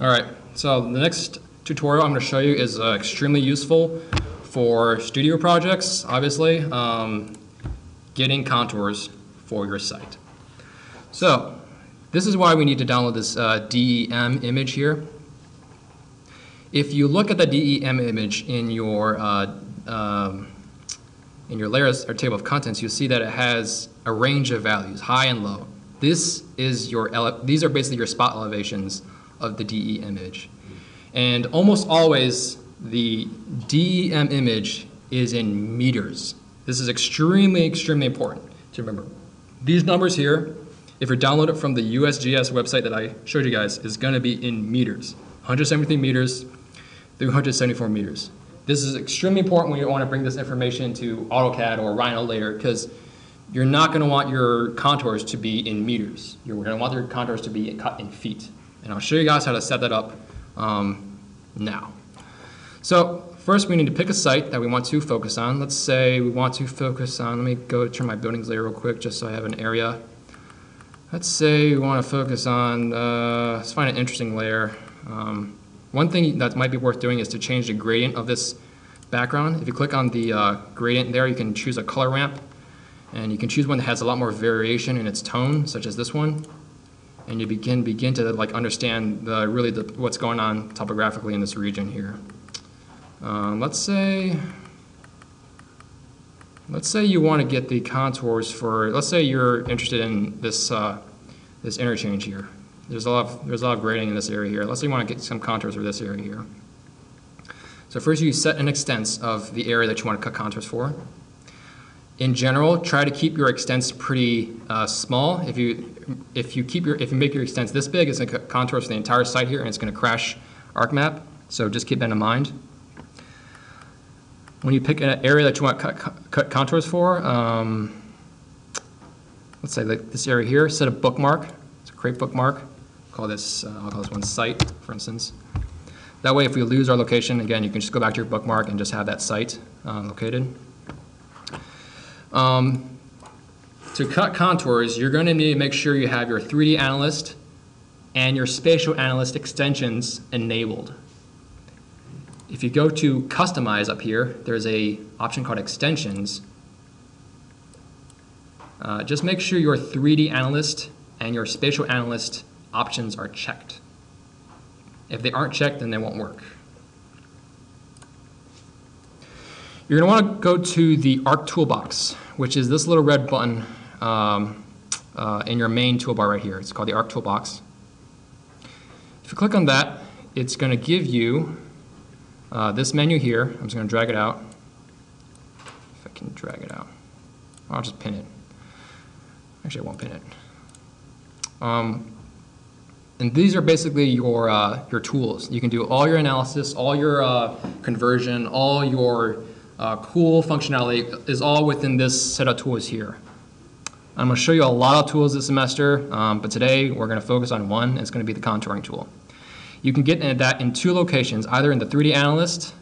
All right, so the next tutorial I'm going to show you is uh, extremely useful for studio projects, obviously, um, getting contours for your site. So this is why we need to download this uh, DEM image here. If you look at the DEM image in your uh, um, in your layers or table of contents, you'll see that it has a range of values, high and low. This is your these are basically your spot elevations of the DEM image. And almost always the DEM image is in meters. This is extremely, extremely important to remember. These numbers here, if you download it from the USGS website that I showed you guys, is going to be in meters. 173 meters 374 meters. This is extremely important when you want to bring this information to AutoCAD or Rhino later because you're not going to want your contours to be in meters. You're going to want your contours to be cut in feet. And I'll show you guys how to set that up um, now. So first we need to pick a site that we want to focus on. Let's say we want to focus on, let me go turn my buildings layer real quick just so I have an area. Let's say we want to focus on, uh, let's find an interesting layer. Um, one thing that might be worth doing is to change the gradient of this background. If you click on the uh, gradient there, you can choose a color ramp. And you can choose one that has a lot more variation in its tone, such as this one. And you begin begin to like understand the, really the, what's going on topographically in this region here. Um, let's say, let's say you want to get the contours for, let's say you're interested in this, uh, this interchange here. There's a, lot of, there's a lot of grading in this area here. Let's say you want to get some contours for this area here. So first you set an extents of the area that you want to cut contours for. In general, try to keep your extents pretty uh, small. If you if you keep your if you make your extents this big, it's going to contour for the entire site here, and it's going to crash ArcMap. So just keep that in mind. When you pick an area that you want cut, cut contours for, um, let's say like this area here, set a bookmark. It's a create bookmark. Call this uh, I'll call this one site, for instance. That way, if we lose our location, again, you can just go back to your bookmark and just have that site uh, located. Um, to cut contours, you're going to need to make sure you have your 3D Analyst and your Spatial Analyst extensions enabled. If you go to Customize up here, there's a option called Extensions. Uh, just make sure your 3D Analyst and your Spatial Analyst options are checked. If they aren't checked, then they won't work. You're going to want to go to the Arc Toolbox, which is this little red button um, uh, in your main toolbar right here. It's called the Arc Toolbox. If you click on that, it's going to give you uh, this menu here. I'm just going to drag it out. If I can drag it out. I'll just pin it. Actually, I won't pin it. Um, and these are basically your, uh, your tools. You can do all your analysis, all your uh, conversion, all your uh, cool functionality is all within this set of tools here. I'm going to show you a lot of tools this semester, um, but today we're going to focus on one. It's going to be the contouring tool. You can get that in two locations, either in the 3D Analyst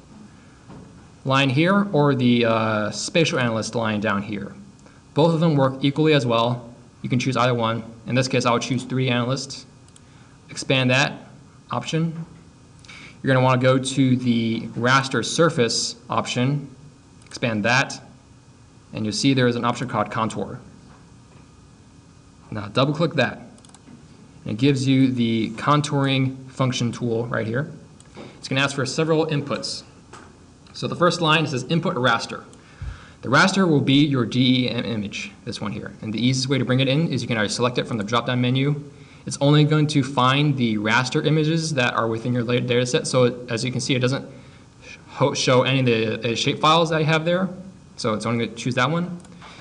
line here or the uh, Spatial Analyst line down here. Both of them work equally as well. You can choose either one. In this case, I would choose 3D Analyst. Expand that option. You're going to want to go to the raster surface option expand that, and you'll see there is an option called contour. Now double click that. And it gives you the contouring function tool right here. It's going to ask for several inputs. So the first line says input raster. The raster will be your DEM image, this one here. And the easiest way to bring it in is you can either select it from the drop-down menu. It's only going to find the raster images that are within your data set. So it, as you can see, it doesn't show any of the shape files that I have there. So it's only going to choose that one.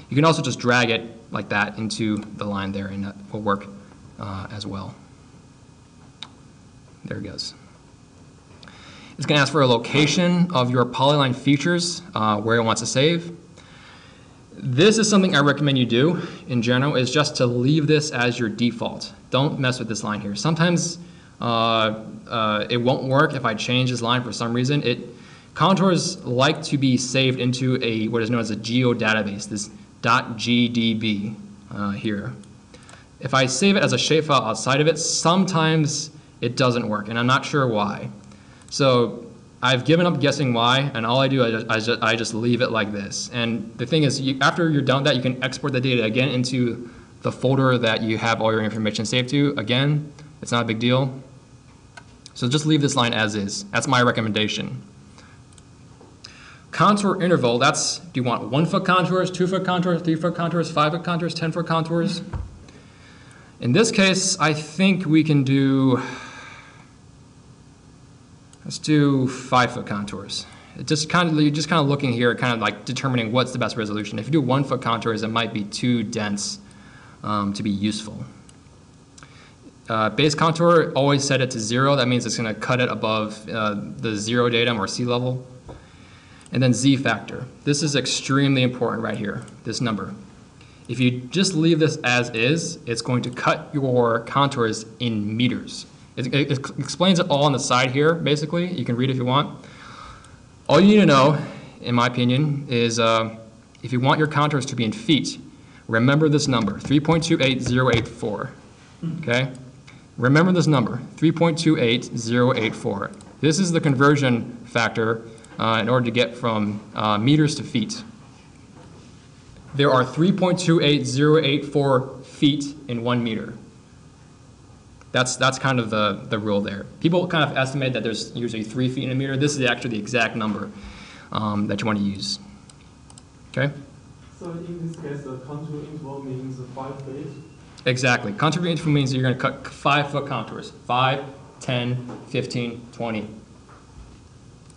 You can also just drag it like that into the line there and that will work uh, as well. There it goes. It's going to ask for a location of your polyline features, uh, where it wants to save. This is something I recommend you do in general is just to leave this as your default. Don't mess with this line here. Sometimes uh, uh, it won't work if I change this line for some reason. It Contours like to be saved into a what is known as a geo database, this .gdb uh, here. If I save it as a shapefile outside of it, sometimes it doesn't work, and I'm not sure why. So I've given up guessing why, and all I do, I just, I just, I just leave it like this. And the thing is, you, after you're done with that, you can export the data again into the folder that you have all your information saved to. Again, it's not a big deal. So just leave this line as is. That's my recommendation. Contour interval, that's, do you want one foot contours, two foot contours, three foot contours, five foot contours, 10 foot contours? In this case, I think we can do, let's do five foot contours. It just kind of, you're just kind of looking here, kind of like determining what's the best resolution. If you do one foot contours, it might be too dense um, to be useful. Uh, base contour, always set it to zero. That means it's going to cut it above uh, the zero datum or sea level. And then Z factor. This is extremely important right here, this number. If you just leave this as is, it's going to cut your contours in meters. It, it, it explains it all on the side here, basically. You can read if you want. All you need to know, in my opinion, is uh, if you want your contours to be in feet, remember this number, 3.28084, okay? Remember this number, 3.28084. This is the conversion factor uh, in order to get from uh, meters to feet. There are 3.28084 feet in one meter. That's, that's kind of the, the rule there. People kind of estimate that there's usually three feet in a meter. This is actually the exact number um, that you want to use. Okay? So in this case, the contour interval means five feet? Exactly. Contour interval means you're going to cut five foot contours. 5, 10, 15, 20.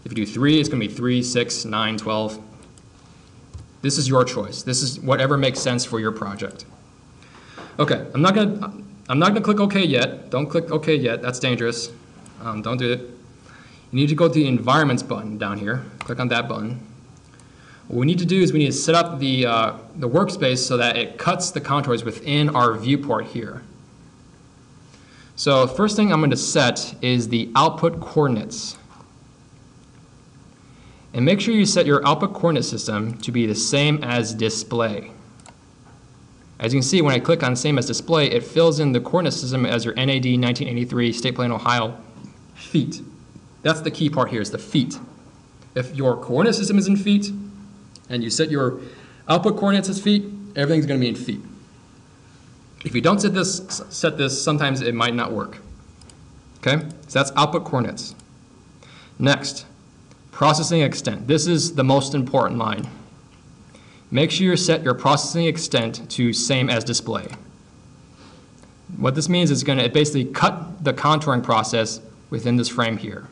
If you do three, it's going to be three, six, nine, 12. This is your choice. This is whatever makes sense for your project. Okay, I'm not going to, I'm not going to click OK yet. Don't click OK yet. That's dangerous. Um, don't do it. You need to go to the Environments button down here. Click on that button. What we need to do is we need to set up the, uh, the workspace so that it cuts the contours within our viewport here. So first thing I'm going to set is the output coordinates. And make sure you set your output coordinate system to be the same as display. As you can see, when I click on same as display, it fills in the coordinate system as your NAD 1983 State Plane, Ohio feet. That's the key part here is the feet. If your coordinate system is in feet and you set your output coordinates as feet, everything's going to be in feet. If you don't set this, set this, sometimes it might not work. Okay, so that's output coordinates. Next, Processing extent. This is the most important line. Make sure you set your processing extent to same as display. What this means is going to basically cut the contouring process within this frame here.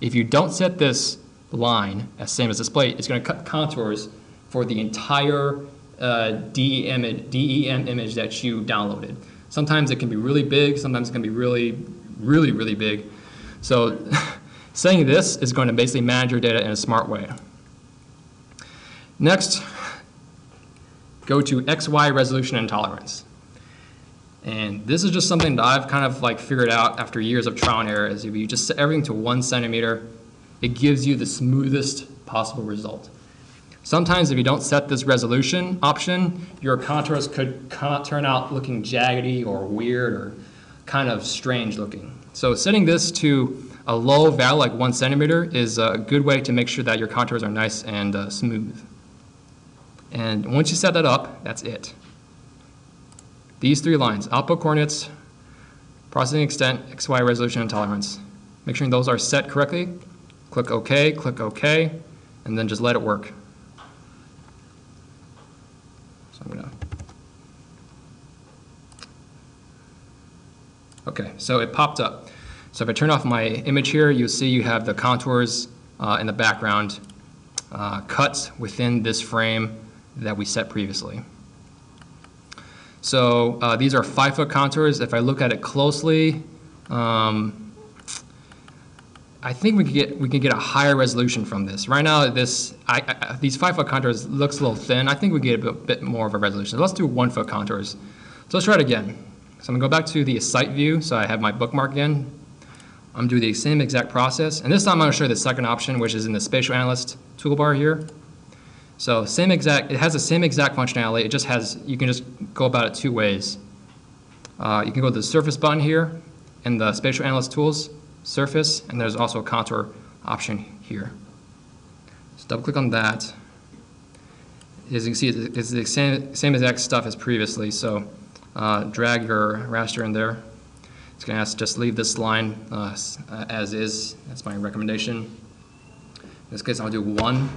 If you don't set this line as same as display, it's going to cut contours for the entire uh, DEM, DEM image that you downloaded. Sometimes it can be really big, sometimes it can be really, really, really big. So Saying this is going to basically manage your data in a smart way. Next, go to XY resolution and tolerance. And this is just something that I've kind of like figured out after years of trial and error is if you just set everything to one centimeter, it gives you the smoothest possible result. Sometimes if you don't set this resolution option, your contours could turn out looking jaggedy or weird or kind of strange looking. So setting this to a low value like one centimeter is a good way to make sure that your contours are nice and uh, smooth. And once you set that up, that's it. These three lines, output coordinates, processing extent, XY resolution, and tolerance. Make sure those are set correctly. Click OK, click OK, and then just let it work. So I'm gonna. Okay, so it popped up. So if I turn off my image here, you'll see you have the contours uh, in the background uh, cut within this frame that we set previously. So uh, these are five foot contours. If I look at it closely, um, I think we can get we can get a higher resolution from this. Right now, this I, I, these five foot contours looks a little thin. I think we get a bit, bit more of a resolution. let's do one foot contours. So let's try it again. So I'm gonna go back to the site view. So I have my bookmark again. I'm doing the same exact process. And this time I'm going to show you the second option, which is in the Spatial Analyst toolbar here. So same exact, it has the same exact functionality. It just has, you can just go about it two ways. Uh, you can go to the Surface button here, in the spatial analyst tools, surface, and there's also a contour option here. So double click on that. As you can see, it's the same, same exact stuff as previously, so uh, drag your raster in there. It's going to ask just leave this line uh, uh, as is. That's my recommendation. In this case, I'll do one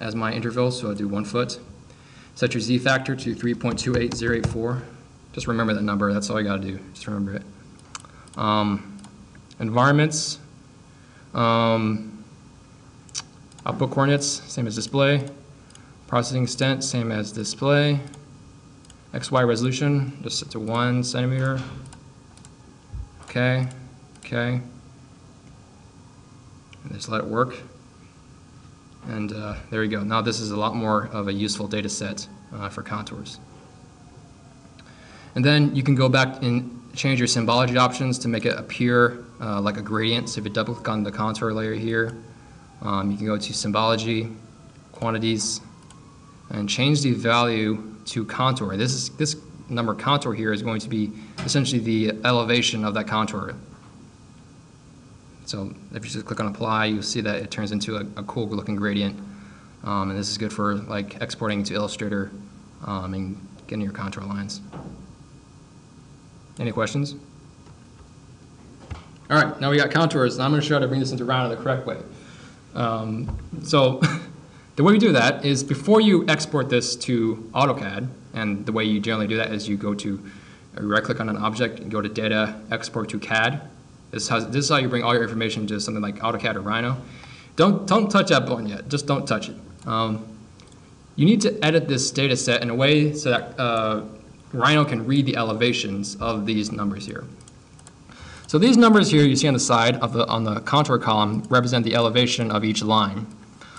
as my interval, so I'll do one foot. Set your z factor to 3.28084. Just remember that number, that's all you gotta do, just remember it. Um, Environments, um, output coordinates, same as display. Processing extent, same as display. XY resolution, just set to one centimeter. Okay, okay. And just let it work. And uh, there you go. Now this is a lot more of a useful data set uh, for contours. And then you can go back and change your symbology options to make it appear uh, like a gradient. So if you double click on the contour layer here, um, you can go to symbology, quantities, and change the value to contour. This is this number contour here is going to be essentially the elevation of that contour. So if you just click on apply, you'll see that it turns into a, a cool looking gradient. Um, and this is good for like exporting to Illustrator um, and getting your contour lines. Any questions? All right, now we got contours, and I'm going to show you how to bring this into in the correct way. Um, so the way we do that is before you export this to AutoCAD, and the way you generally do that is you go to uh, right-click on an object and go to Data, Export to CAD. This, is how, this is how you bring all your information to something like AutoCAD or Rhino. Don't, don't touch that button yet. Just don't touch it. Um, you need to edit this data set in a way so that uh, Rhino can read the elevations of these numbers here. So these numbers here you see on the side of the, on the contour column represent the elevation of each line.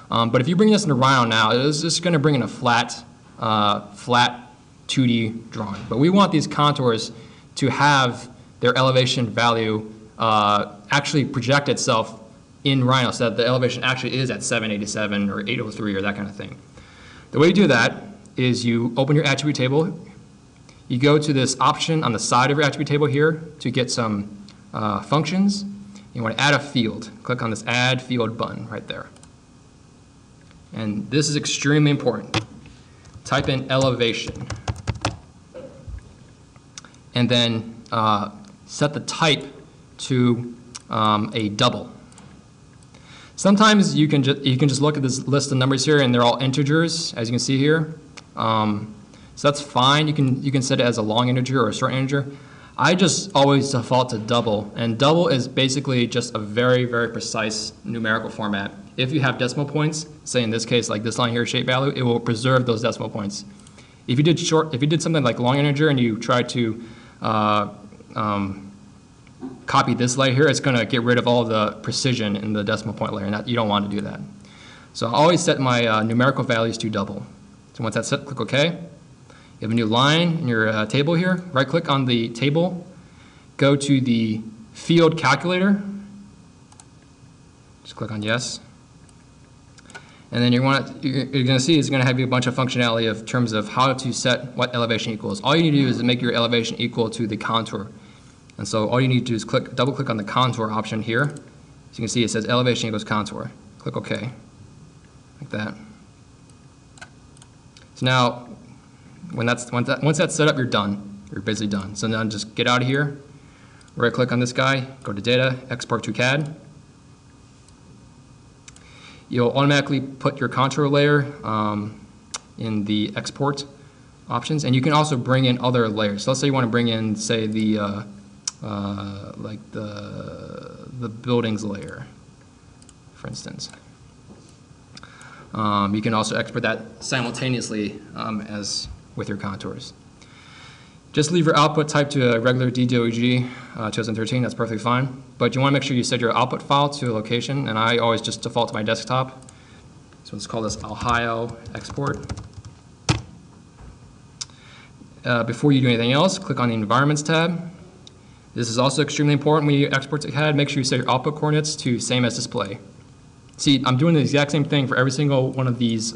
Um, but if you bring this into Rhino now, it's just going to bring in a flat, uh, flat 2D drawing. But we want these contours to have their elevation value uh, actually project itself in Rhino so that the elevation actually is at 787 or 803 or that kind of thing. The way you do that is you open your attribute table, you go to this option on the side of your attribute table here to get some uh, functions. You want to add a field. Click on this Add Field button right there. And this is extremely important. Type in elevation. And then uh, set the type to um, a double. Sometimes you can, you can just look at this list of numbers here and they're all integers, as you can see here. Um, so that's fine. You can, you can set it as a long integer or a short integer. I just always default to double, and double is basically just a very, very precise numerical format. If you have decimal points, say in this case, like this line here, shape value, it will preserve those decimal points. If you did short, if you did something like long integer and you try to uh, um, copy this layer here, it's going to get rid of all the precision in the decimal point layer, and that, you don't want to do that. So I always set my uh, numerical values to double. So once that's set, click OK. You have a new line in your uh, table here. Right-click on the table, go to the field calculator. Just click on yes. And then you want you're going to see it's going to have you a bunch of functionality of terms of how to set what elevation equals. All you need to do is make your elevation equal to the contour. And so all you need to do is click, double click on the contour option here. So you can see it says elevation equals contour. Click OK, like that. So now, when that's, once, that, once that's set up, you're done. You're basically done. So now just get out of here, right click on this guy, go to data, export to CAD. You'll automatically put your contour layer um, in the export options, and you can also bring in other layers. So let's say you want to bring in, say, the uh, uh, like the the buildings layer, for instance. Um, you can also export that simultaneously um, as with your contours. Just leave your output type to a regular DDOG uh, 2013, that's perfectly fine. But you want to make sure you set your output file to a location, and I always just default to my desktop. So let's call this Ohio export. Uh, before you do anything else, click on the Environments tab. This is also extremely important when you export to CAD. Make sure you set your output coordinates to same as display. See, I'm doing the exact same thing for every single one of these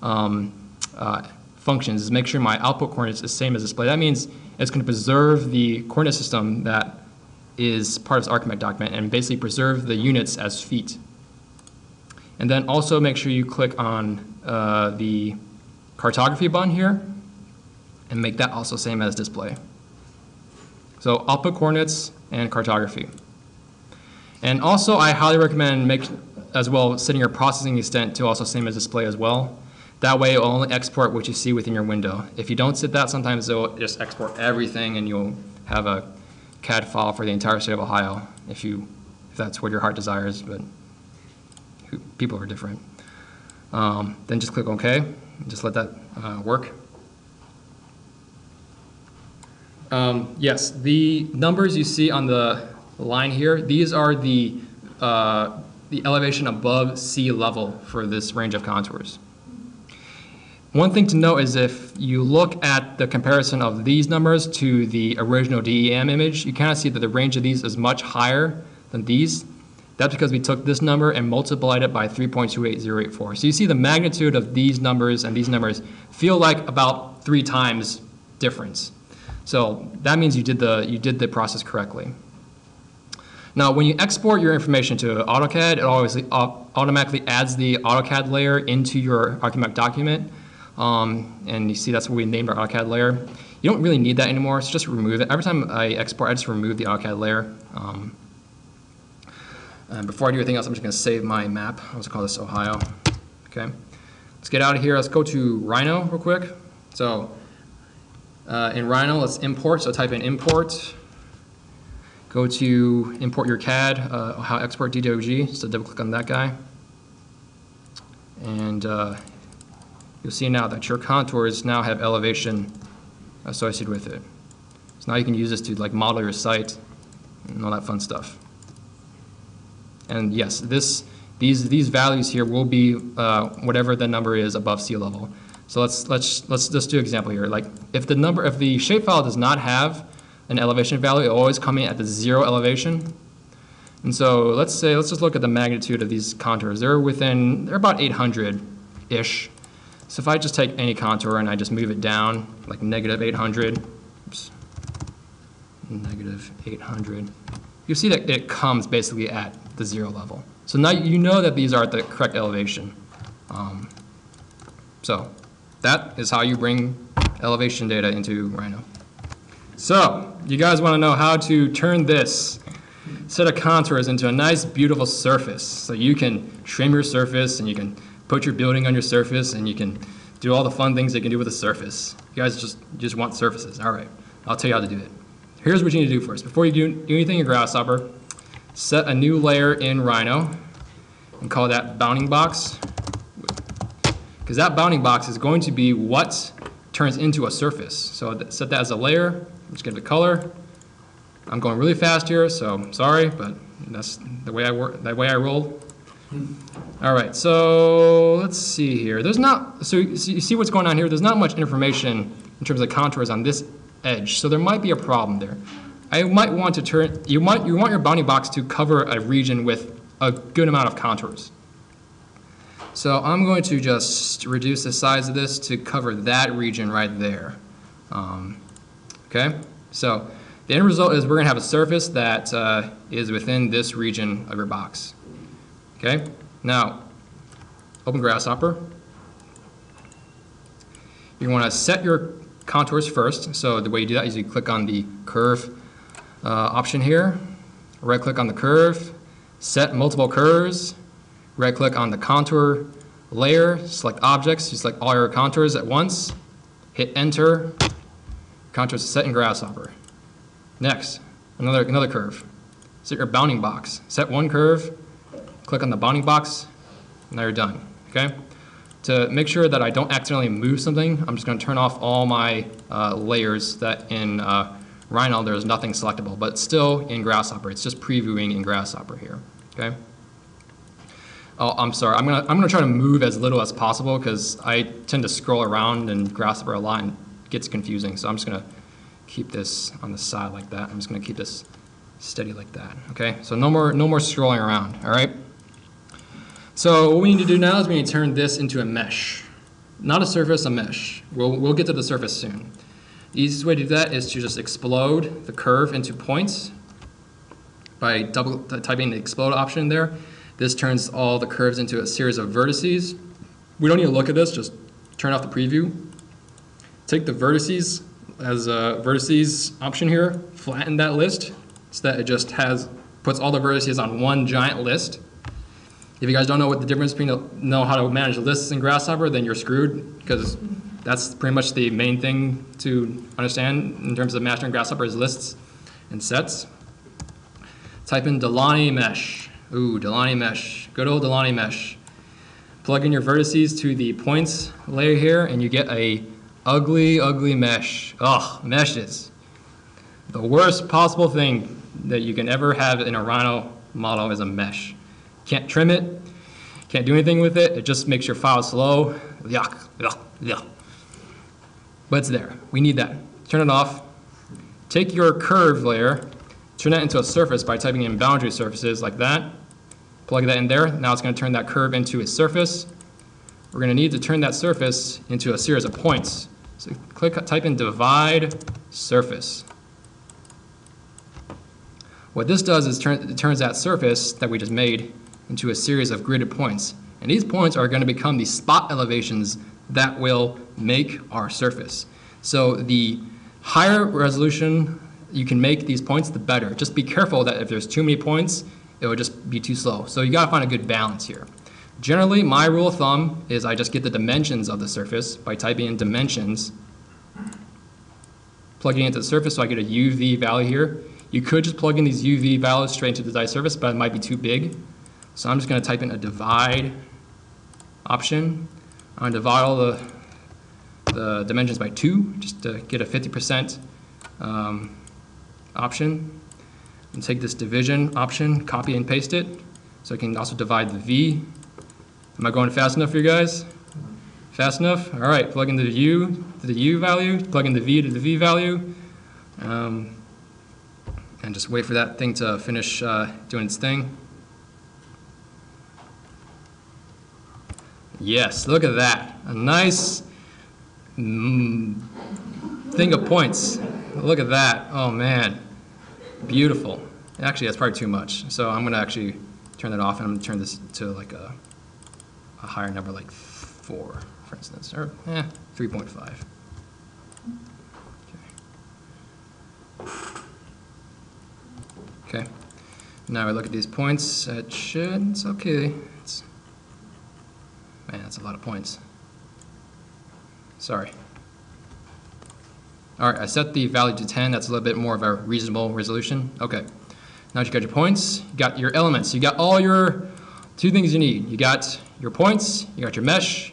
um, uh, functions, is make sure my output coordinates is the same as display. That means it's going to preserve the coordinate system that is part of this ArcMap document and basically preserve the units as feet. And then also make sure you click on uh, the cartography button here and make that also same as display. So output coordinates and cartography. And also, I highly recommend make as well setting your processing extent to also same as display as well. That way, it will only export what you see within your window. If you don't set that, sometimes it will just export everything, and you'll have a CAD file for the entire state of Ohio if you if that's what your heart desires. But who, people are different. Um, then just click OK. And just let that uh, work. Um, yes, the numbers you see on the line here, these are the, uh, the elevation above sea level for this range of contours. One thing to note is if you look at the comparison of these numbers to the original DEM image, you kind of see that the range of these is much higher than these. That's because we took this number and multiplied it by 3.28084. So you see the magnitude of these numbers and these numbers feel like about three times difference. So that means you did the, you did the process correctly. Now, when you export your information to AutoCAD, it always au- automatically adds the AutoCAD layer into your ArcMap document. Um, and you see that's what we named our AutoCAD layer. You don't really need that anymore, so just remove it. Every time I export, I just remove the AutoCAD layer. Um, and before I do anything else, I'm just going to save my map. I'll just call this Ohio. Okay. Let's get out of here. Let's go to Rhino real quick. So uh, in Rhino, let's import. So type in import. Go to import your CAD, uh, Ohio export DWG. So double click on that guy. And uh, you'll see now that your contours now have elevation associated with it. So now you can use this to like model your site and all that fun stuff. And yes, this, these, these values here will be uh, whatever the number is above sea level. So let's, let's, let's just do an example here. Like if the number, if the shapefile does not have an elevation value, it always come in at the zero elevation. And so let's say, let's just look at the magnitude of these contours. They're within, they're about 800-ish. So if I just take any contour and I just move it down, like negative 800, oops, negative 800, you see that it comes basically at the zero level. So now you know that these are at the correct elevation. Um, so that is how you bring elevation data into Rhino. So you guys want to know how to turn this set of contours into a nice, beautiful surface. So you can trim your surface and you can put your building on your surface and you can do all the fun things you can do with a surface. You guys just, just want surfaces. All right, I'll tell you how to do it. Here's what you need to do first. Before you do, do anything in Grasshopper, set a new layer in Rhino and call that bounding box. Because that bounding box is going to be what turns into a surface. So set that as a layer, I'm just give it color. I'm going really fast here, so sorry, but that's the way I work, the way I roll. All right, so let's see here. There's not, so you see what's going on here? There's not much information in terms of contours on this edge, so there might be a problem there. I might want to turn, you might, you want your bounding box to cover a region with a good amount of contours. So I'm going to just reduce the size of this to cover that region right there. Um, okay, so the end result is we're going to have a surface that uh, is within this region of your box. Okay, now open Grasshopper. You want to set your contours first. So the way you do that is you click on the curve uh, option here, right click on the curve, set multiple curves, right click on the contour layer, select objects, you select all your contours at once, hit enter, contours set in Grasshopper. Next, another, another curve. Set your bounding box. Set one curve, click on the bounding box, and now you're done, okay? To make sure that I don't accidentally move something, I'm just gonna turn off all my uh, layers that in uh, Rhino there's nothing selectable, but still in Grasshopper, it's just previewing in Grasshopper here, okay? Oh, I'm sorry, I'm gonna, I'm gonna try to move as little as possible because I tend to scroll around in Grasshopper a lot and gets confusing, so I'm just gonna keep this on the side like that. I'm just gonna keep this steady like that, okay? So no more, no more scrolling around, all right? So what we need to do now is we need to turn this into a mesh. Not a surface, a mesh. We'll, we'll get to the surface soon. The easiest way to do that is to just explode the curve into points. by double typing the explode option there. This turns all the curves into a series of vertices. We don't need to look at this, just turn off the preview. Take the vertices as a vertices option here, flatten that list so that it just has, puts all the vertices on one giant list. If you guys don't know what the difference between, know how to manage lists in Grasshopper, then you're screwed because that's pretty much the main thing to understand in terms of mastering Grasshopper is lists and sets. Type in Delaunay Mesh. Ooh, Delaunay Mesh. Good old Delaunay Mesh. Plug in your vertices to the points layer here, and you get a ugly, ugly mesh. Ugh, meshes. The worst possible thing that you can ever have in a Rhino model is a mesh. Can't trim it, can't do anything with it. It just makes your file slow. Yuck, yuck, yuck. But it's there. We need that. Turn it off. Take your curve layer, turn that into a surface by typing in boundary surfaces like that. Plug that in there. Now it's going to turn that curve into a surface. We're going to need to turn that surface into a series of points. So click, type in divide surface. What this does is turn, it turns that surface that we just made into a series of gridded points. And these points are going to become the spot elevations that will make our surface. So the higher resolution you can make these points, the better. Just be careful that if there's too many points, it will just be too slow. So you gotta find a good balance here. Generally, my rule of thumb is I just get the dimensions of the surface by typing in dimensions, plugging into the surface so I get a UV value here. You could just plug in these UV values straight into the die surface, but it might be too big. So I'm just gonna type in a divide option. I'm gonna divide all the, the dimensions by two, just to get a 50% um, option. And take this division option, copy and paste it, so I can also divide the V. Am I going fast enough for you guys? Fast enough? All right, plug in the U to the U value, plug in the V to the V value, um, and just wait for that thing to finish uh, doing its thing. Yes, look at that. A nice mm, thing of points. Look at that. Oh, man. Beautiful. Actually, that's probably too much. So I'm going to actually turn that off, and I'm going to turn this to like a, a higher number, like 4, for instance, or eh, 3.5. Okay. Now we look at these points. It should, it's okay. Man, that's a lot of points. Sorry. All right, I set the value to 10. That's a little bit more of a reasonable resolution. Okay. Now you got your points, you got your elements. You got all your two things you need. You got your points, you got your mesh.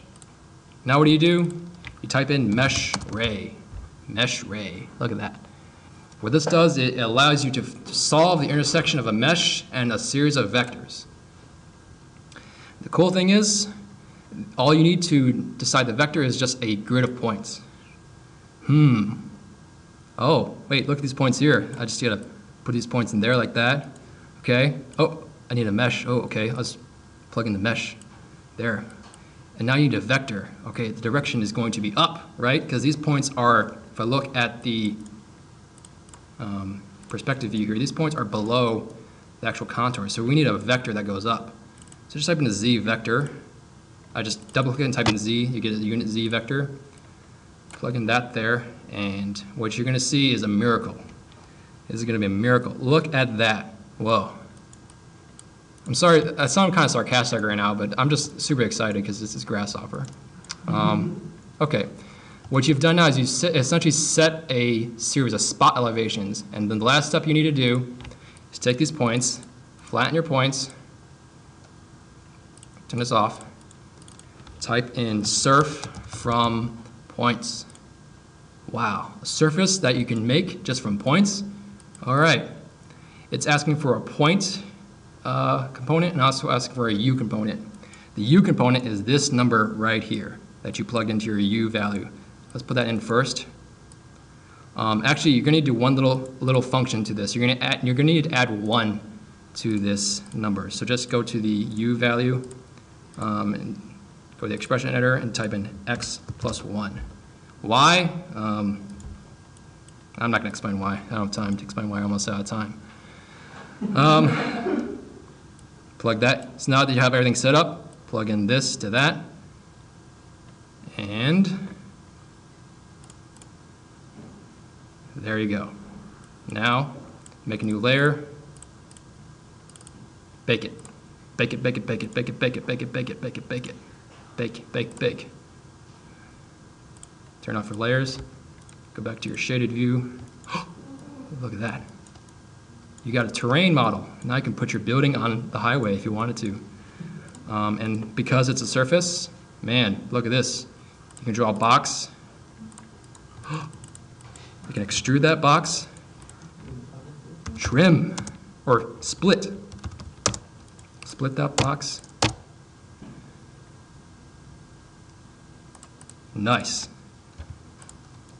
Now what do you do? You type in mesh ray. Mesh ray. Look at that. What this does, it allows you to solve the intersection of a mesh and a series of vectors. The cool thing is, all you need to decide the vector is just a grid of points. Hmm. Oh, wait, look at these points here. I just gotta put these points in there like that. Okay. Oh, I need a mesh. Oh, okay. Let's plug in the mesh there. And now you need a vector. Okay, the direction is going to be up, right? Because these points are, if I look at the um, perspective view here, these points are below the actual contour. So we need a vector that goes up. So just type in a z vector. I just double click and type in z, you get a unit z vector. Plug in that there, and what you're gonna see is a miracle. This is gonna be a miracle. Look at that. Whoa. I'm sorry, I sound kind of sarcastic right now, but I'm just super excited because this is Grasshopper. Um, okay, what you've done now is you set, essentially set a series of spot elevations, and then the last step you need to do is take these points, flatten your points, turn this off, type in surf from points. Wow, a surface that you can make just from points? All right. It's asking for a point uh, component and also asking for a U component. The U component is this number right here that you plugged into your U value. Let's put that in first. Um, actually, you're going to do one little little function to this. You're going to add, you're to need to add one to this number. So just go to the U value um, and go to the expression editor and type in x plus one. Why? Um, I'm not going to explain why. I don't have time to explain why. I'm almost out of time. Um, plug that. So now that you have everything set up, plug in this to that. And there you go. Now, make a new layer. Bake it. Bake it, bake it, bake it, bake it, bake it, bake it, bake it, bake it, bake it. Bake, bake, bake. Turn off your layers. Go back to your shaded view. Look at that. You got a terrain model. Now you can put your building on the highway if you wanted to. Um, and because it's a surface, man, look at this. You can draw a box. You can extrude that box, trim, or split. Split that box. Nice.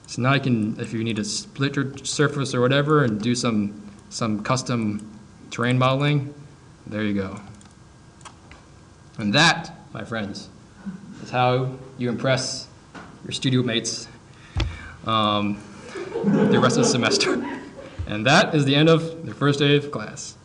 So now you can, if you need to split your surface or whatever and do some, some custom terrain modeling, there you go. And that, my friends, is how you impress your studio mates um, the rest of the semester. And that is the end of the first day of class.